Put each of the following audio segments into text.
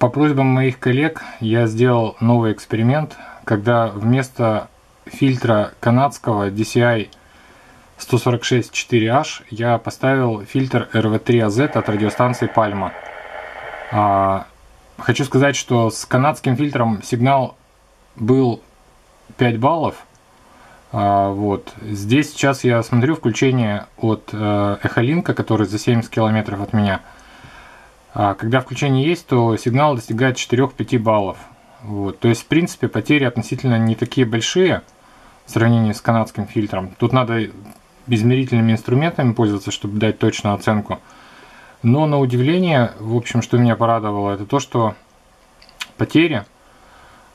По просьбам моих коллег я сделал новый эксперимент, когда вместо фильтра канадского DCI 146-4H я поставил фильтр RV3AZ от радиостанции Palma. А, хочу сказать, что с канадским фильтром сигнал был 5 баллов. А, вот. Здесь сейчас я смотрю включение от э, Эхолинка, который за 70 километров от меня – а когда включение есть, то сигнал достигает 4-5 баллов. Вот. То есть, в принципе, потери относительно не такие большие в сравнении с канадским фильтром. Тут надо измерительными инструментами пользоваться, чтобы дать точную оценку. Но на удивление, в общем, что меня порадовало, это то, что потери,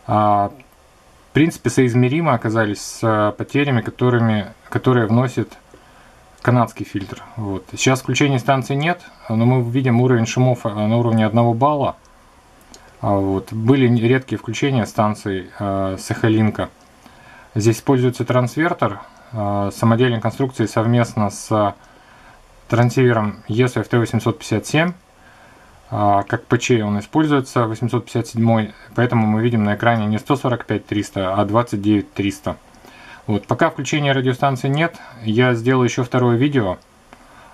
а, в принципе, соизмеримо оказались с потерями, которыми, которые вносит канадский фильтр. Вот. Сейчас включения станции нет, но мы видим уровень шумов э, на уровне 1 балла. А вот. Были редкие включения станций э, Сахалинка. Здесь используется трансвертор э, самодельной конструкции совместно с трансивером ESO FT857. Э, как ПЧ он используется 857, поэтому мы видим на экране не 145-300, а 29-300. Вот, пока включения радиостанции нет, я сделал еще второе видео.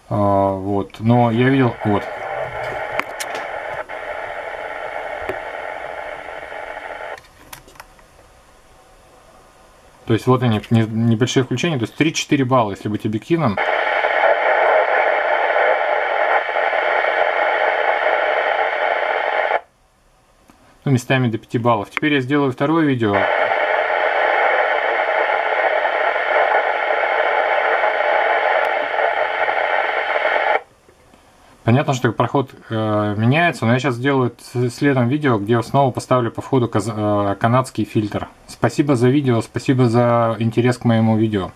А, вот, но я видел, вот. То есть вот они, небольшие включения, то есть 3-4 балла, если быть объективным. Ну, местами до 5 баллов. Теперь я сделаю второе видео. Понятно, что проход э, меняется, но я сейчас сделаю следом видео, где снова поставлю по входу каз, э, канадский фильтр. Спасибо за видео, спасибо за интерес к моему видео.